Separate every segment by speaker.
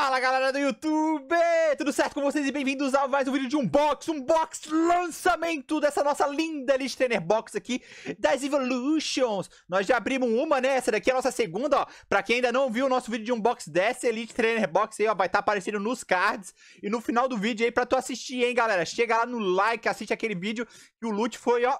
Speaker 1: Fala galera do YouTube, tudo certo com vocês e bem-vindos a mais um vídeo de unbox, unbox lançamento dessa nossa linda Elite Trainer Box aqui das Evolutions. Nós já abrimos uma, né, essa daqui é a nossa segunda, ó, pra quem ainda não viu o nosso vídeo de unbox dessa Elite Trainer Box aí, ó, vai estar tá aparecendo nos cards e no final do vídeo aí pra tu assistir, hein, galera. Chega lá no like, assiste aquele vídeo que o loot foi, ó,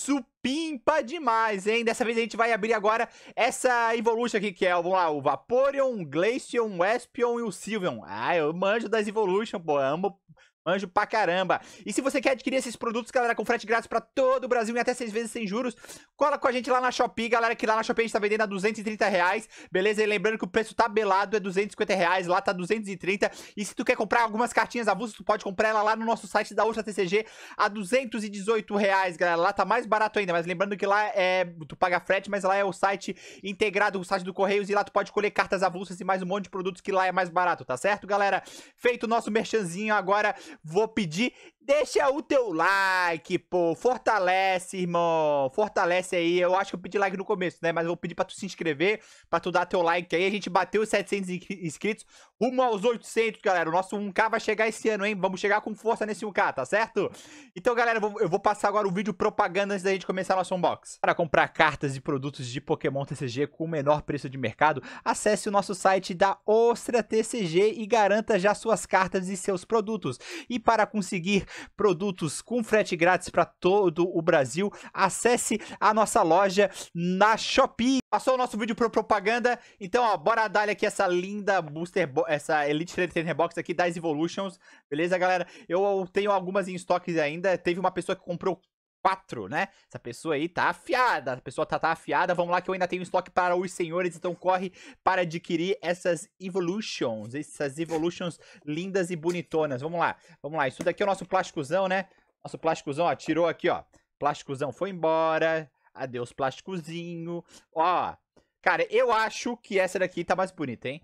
Speaker 1: supimpa demais, hein? Dessa vez a gente vai abrir agora essa Evolution aqui, que é, vamos lá, o Vaporeon, Glaceon, Espion e o Sylveon. Ah, eu manjo das Evolution, pô, amo Anjo pra caramba. E se você quer adquirir esses produtos, galera, com frete grátis pra todo o Brasil e até seis vezes sem juros, cola com a gente lá na Shopee, galera, que lá na Shopee a gente tá vendendo a 230 reais, beleza? E lembrando que o preço tabelado é 250 reais, lá tá 230. E se tu quer comprar algumas cartinhas avulsas, tu pode comprar ela lá no nosso site da Ultra TCG a 218 reais, galera. Lá tá mais barato ainda, mas lembrando que lá é, tu paga frete, mas lá é o site integrado, o site do Correios, e lá tu pode colher cartas avulsas e mais um monte de produtos que lá é mais barato, tá certo, galera? Feito o nosso merchanzinho agora, vou pedir Deixa o teu like, pô. Fortalece, irmão. Fortalece aí. Eu acho que eu pedi like no começo, né? Mas eu vou pedir pra tu se inscrever, pra tu dar teu like aí. A gente bateu os 700 inscritos. Rumo aos 800, galera. O nosso 1K vai chegar esse ano, hein? Vamos chegar com força nesse 1K, tá certo? Então, galera, eu vou, passar agora o vídeo propaganda antes da gente começar nosso unbox. Para comprar cartas e produtos de Pokémon TCG com o menor preço de mercado, acesse o nosso site da Ostra TCG e garanta já suas cartas e seus produtos. E para conseguir produtos com frete grátis para todo o Brasil. Acesse a nossa loja na Shopee. Passou o nosso vídeo pro propaganda, então ó, bora dar aqui essa linda booster, essa Elite Trainer Box aqui das Evolutions, beleza galera? Eu tenho algumas em estoques ainda, teve uma pessoa que comprou quatro, né? Essa pessoa aí tá afiada, a pessoa tá, tá afiada. Vamos lá que eu ainda tenho estoque para os senhores, então corre para adquirir essas Evolutions, essas Evolutions lindas e bonitonas. Vamos lá, vamos lá. Isso daqui é o nosso plásticozão, né? Nosso plásticozão, ó, tirou aqui, ó. Plásticozão foi embora. Adeus, plásticozinho. Ó, cara, eu acho que essa daqui tá mais bonita, hein?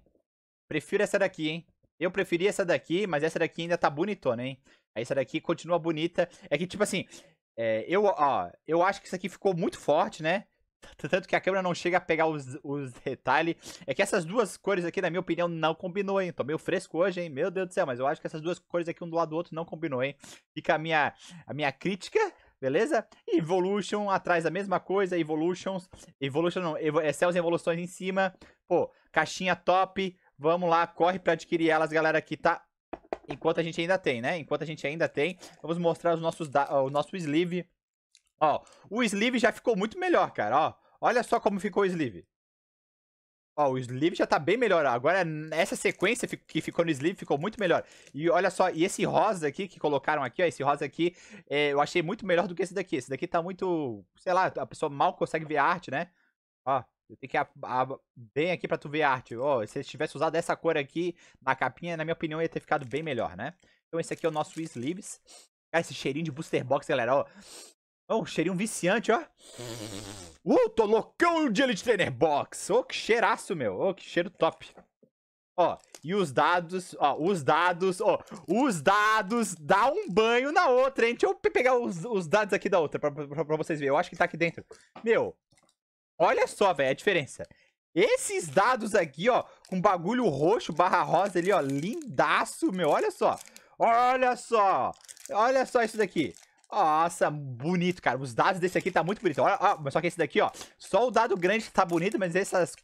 Speaker 1: Prefiro essa daqui, hein? Eu preferi essa daqui, mas essa daqui ainda tá bonitona, hein? Essa daqui continua bonita. É que, tipo assim, é, eu, ó, eu acho que isso aqui ficou muito forte, né? Tanto que a câmera não chega a pegar os, os retalhes. É que essas duas cores aqui, na minha opinião, não combinou, hein? Tô meio fresco hoje, hein? Meu Deus do céu, mas eu acho que essas duas cores aqui, um do lado do outro, não combinou, hein? Fica a minha, a minha crítica, beleza? Evolution atrás da mesma coisa, Evolutions. Evolution não, Evo, é Cells Evoluções em cima. Pô, caixinha top. Vamos lá, corre pra adquirir elas, galera, que tá Enquanto a gente ainda tem, né? Enquanto a gente ainda tem, vamos mostrar os nossos o nosso sleeve. Ó, o sleeve já ficou muito melhor, cara, ó. Olha só como ficou o sleeve. Ó, o sleeve já tá bem melhor. Agora, essa sequência que ficou no sleeve ficou muito melhor. E olha só, e esse rosa aqui que colocaram aqui, ó, esse rosa aqui, é, eu achei muito melhor do que esse daqui. Esse daqui tá muito, sei lá, a pessoa mal consegue ver a arte, né? Ó, tem que bem aqui pra tu ver a arte. Oh, se eles tivesse usado essa cor aqui na capinha, na minha opinião, ia ter ficado bem melhor, né? Então esse aqui é o nosso sleeves. Cara, esse cheirinho de booster box, galera, ó. Oh, cheirinho viciante, ó. Uh, tô loucão de Elite Trainer Box. Oh, que cheiraço, meu. Oh, que cheiro top. Ó, e os dados, ó, os dados, ó, os dados dá um banho na outra, hein? Deixa eu pegar os, os dados aqui da outra pra, pra, pra vocês verem. Eu acho que tá aqui dentro. Meu, Olha só, velho, a diferença. Esses dados aqui, ó, com bagulho roxo barra rosa ali, ó, lindaço, meu. Olha só. Olha só. Olha só isso daqui. Nossa, bonito, cara. Os dados desse aqui tá muito bonito. Olha, ó, só que esse daqui, ó, só o dado grande tá bonito, mas essas...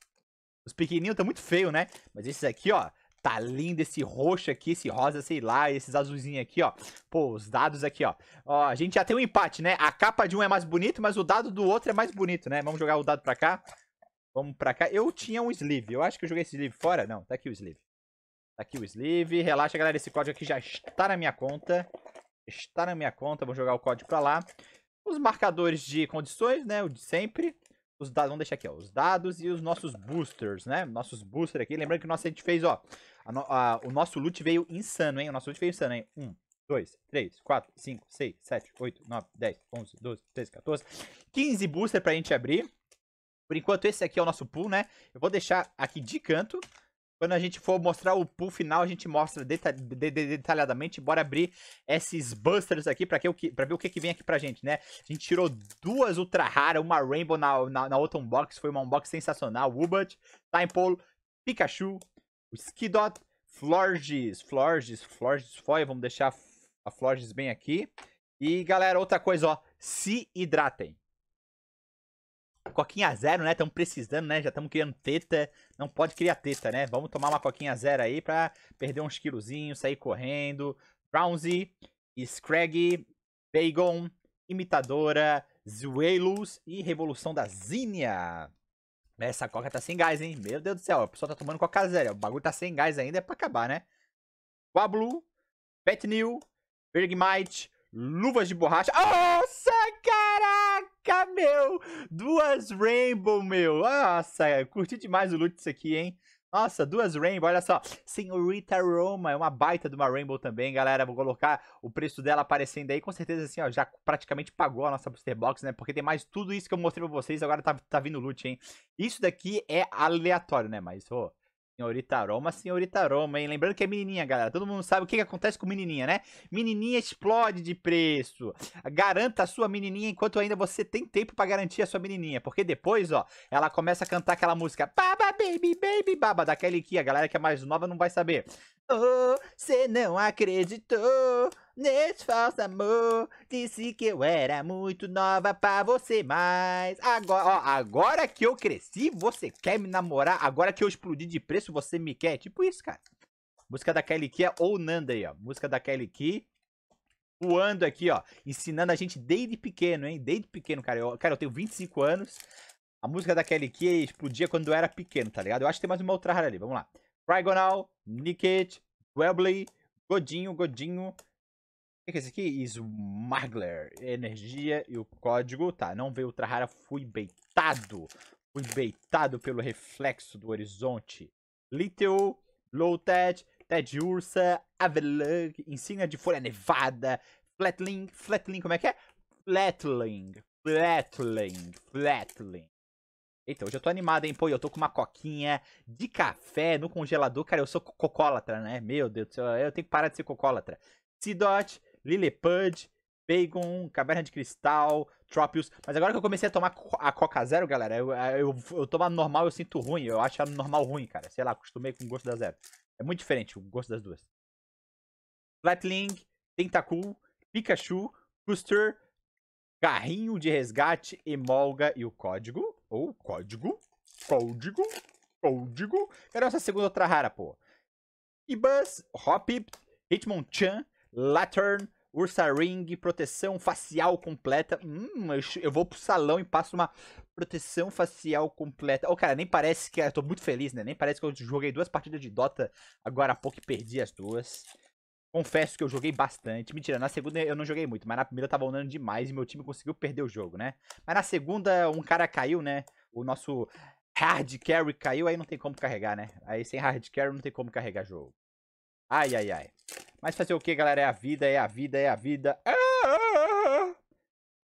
Speaker 1: Os pequenininhos tá muito feio, né? Mas esses aqui, ó, Tá lindo esse roxo aqui, esse rosa, sei lá, esses azulzinhos aqui, ó. Pô, os dados aqui, ó. Ó, a gente já tem um empate, né? A capa de um é mais bonito, mas o dado do outro é mais bonito, né? Vamos jogar o dado pra cá. Vamos pra cá. Eu tinha um sleeve. Eu acho que eu joguei esse sleeve fora. Não, tá aqui o sleeve. Tá aqui o sleeve. Relaxa, galera. Esse código aqui já está na minha conta. Está na minha conta. Vou jogar o código pra lá. Os marcadores de condições, né? O de sempre os dados, vamos deixar aqui, ó, os dados e os nossos boosters, né? Nossos boosters aqui. Lembrando que nosso, a gente fez, ó, a, a, o nosso loot veio insano, hein? O nosso loot veio insano, hein? 1, 2, 3, 4, 5, 6, 7, 8, 9, 10, 11, 12, 13, 14, 15 boosters pra gente abrir. Por enquanto, esse aqui é o nosso pool, né? Eu vou deixar aqui de canto. Quando a gente for mostrar o pool final, a gente mostra detalhadamente. Bora abrir esses busters aqui pra, que, pra ver o que, que vem aqui pra gente, né? A gente tirou duas ultra raras, uma Rainbow na, na, na outra unbox. Foi uma unbox sensacional. Woobat, Time Pole, Pikachu, Skidot, Florges, Florges, Florges Foil, vamos deixar a Florges bem aqui. E, galera, outra coisa, ó, se hidratem. Coquinha zero, né? Estamos precisando, né? Já estamos criando teta. Não pode criar teta, né? Vamos tomar uma coquinha zero aí pra perder uns quilozinhos, sair correndo. Brownsy, Scraggy, Bagon, Imitadora, Zuelus e Revolução da Zinnia. Essa coca tá sem gás, hein? Meu Deus do céu, a pessoa tá tomando coca zero. O bagulho tá sem gás ainda, é pra acabar, né? Quablu, Pet New, Bergmite, luvas de borracha. Nossa, caraca, meu! Duas Rainbow, meu. Nossa, curti demais o loot disso aqui, hein? Nossa, duas Rainbow, olha só. Senhorita Roma, é uma baita de uma Rainbow também, galera. Vou colocar o preço dela aparecendo aí. Com certeza, assim, ó, já praticamente pagou a nossa Booster Box, né? Porque tem mais tudo isso que eu mostrei pra vocês, agora tá, tá vindo loot, hein? Isso daqui é aleatório, né? Mas, ô, Senhorita Aroma, senhorita Aroma, hein? Lembrando que é menininha, galera. Todo mundo sabe o que, que acontece com menininha, né? Menininha explode de preço. Garanta a sua menininha enquanto ainda você tem tempo para garantir a sua menininha. Porque depois, ó, ela começa a cantar aquela música Baba Baby Baby Baba, daquela que a galera que é mais nova não vai saber. Oh, cê não acreditou nesse falso amor. Disse que eu era muito nova pra você, mas agora, ó, agora que eu cresci, você quer me namorar? Agora que eu explodi de preço, você me quer? Tipo isso, cara. Música da Kelly Key ou Nanda aí, ó. Música da Kelly Key. Voando aqui, ó. Ensinando a gente desde pequeno, hein? Desde pequeno, cara. Eu, cara, eu tenho 25 anos. A música da Kelly Key explodia quando eu era pequeno, tá ligado? Eu acho que tem mais uma outra rara ali. Vamos lá. Trigonal, Nicket, Webley, Godinho, Godinho. O que é esse aqui? Smargler. Energia e o código. Tá, não veio ultra rara. Fui beitado. Fui beitado pelo reflexo do horizonte. Little, Low Ted, Ted Ursa, Avelug, Insígnia de Folha Nevada, Flatling, Flatling, como é que é? Flatling, Flatling, Flatling. Eita, hoje eu tô animado, hein? Pô, eu tô com uma coquinha de café no congelador. Cara, eu sou cocólatra, né? Meu Deus do céu, eu tenho que parar de ser cocólatra. Sidot, Lilipud, Bacon, Caverna de Cristal, Tropius. Mas agora que eu comecei a tomar a Coca Zero, galera, eu, eu, eu tomo a normal eu sinto ruim. Eu acho a normal ruim, cara. Sei lá, acostumei com o gosto da Zero. É muito diferente o gosto das duas. Flatling, Tentacool, Pikachu, Booster, Carrinho de resgate, Emolga e o código. Ou código. Código. Código. Cadê essa segunda outra rara, pô? Ibus, Hopip, Hitmonchan, Lantern, Ursa Ring, proteção facial completa. Hum, eu, vou pro salão e passo uma proteção facial completa. Oh, cara, nem parece que. Eu tô muito feliz, né? Nem parece que eu joguei duas partidas de Dota agora há pouco e perdi as duas. Confesso que eu joguei bastante. Mentira, na segunda eu não joguei muito, mas na primeira eu tava andando demais e meu time conseguiu perder o jogo, né? Mas na segunda um cara caiu, né? O nosso hard carry caiu, aí não tem como carregar, né? Aí sem hard carry não tem como carregar jogo. Ai, ai, ai. Mas fazer o que, galera? É a vida, é a vida, é a vida.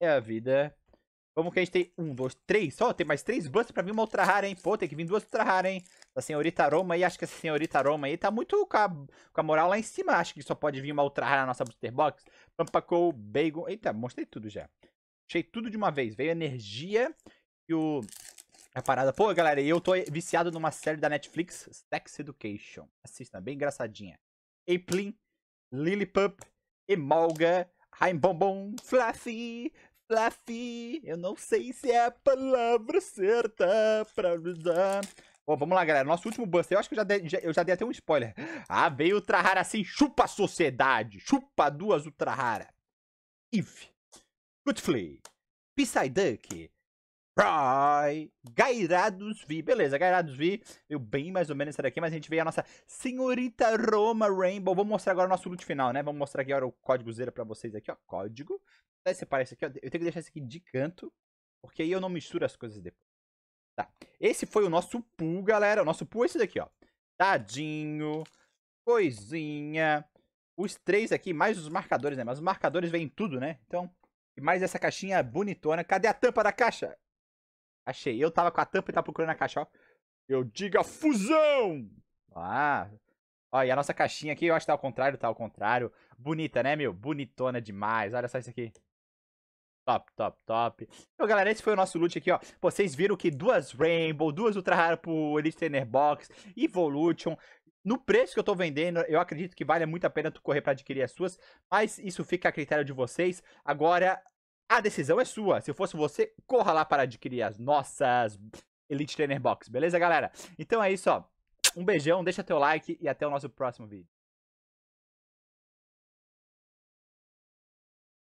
Speaker 1: É a vida. Vamos que a gente tem um, dois, três. Só tem mais três busters pra vir uma ultra rara, hein? Pô, tem que vir duas ultra rara, hein? Da senhorita Aroma aí. Acho que essa senhorita Aroma aí tá muito com a, com a moral lá em cima. Acho que só pode vir uma ultra rara na nossa booster box. Pampacou, Bagel. Eita, mostrei tudo já. Achei tudo de uma vez. Veio energia e o... A parada. Pô, galera, eu tô viciado numa série da Netflix, Sex Education. Assista, bem engraçadinha. Aplin, Lillipup, Emolga, Raimbombom, Fluffy, Fluffy, eu não sei se é a palavra certa pra usar. Bom, vamos lá, galera. Nosso último buster. Eu acho que eu já, dei, já, eu já dei até um spoiler. Ah, veio Ultra Rara assim. Chupa a sociedade. Chupa duas Ultra Rara. Eve. Goodflay. Psyduck. Roy. Gairados V. Beleza, Gairados V. Eu bem mais ou menos essa daqui, mas a gente veio a nossa Senhorita Roma Rainbow. Vamos mostrar agora o nosso loot final, né? Vamos mostrar aqui agora o código zero pra vocês aqui, ó. Código. Até separar isso aqui, ó. Eu tenho que deixar isso aqui de canto, porque aí eu não misturo as coisas depois. Tá. Esse foi o nosso pool, galera. O nosso pool é esse daqui, ó. Tadinho. Coisinha. Os três aqui, mais os marcadores, né? Mas os marcadores vêm tudo, né? Então, e mais essa caixinha bonitona. Cadê a tampa da caixa? Achei. Eu tava com a tampa e tava procurando a caixa, ó. Eu diga fusão! Ah. Ó, e a nossa caixinha aqui, eu acho que tá ao contrário, tá ao contrário. Bonita, né, meu? Bonitona demais. Olha só isso aqui. Top, top, top. Então, galera, esse foi o nosso loot aqui, ó. Vocês viram que duas Rainbow, duas Ultra Rara pro Elite Trainer Box, Evolution. no preço que eu tô vendendo, eu acredito que vale muito a pena tu correr para adquirir as suas, mas isso fica a critério de vocês. Agora, a decisão é sua. Se fosse você, corra lá para adquirir as nossas Elite Trainer Box, beleza, galera? Então é isso, ó. Um beijão, deixa teu like e até o nosso próximo vídeo.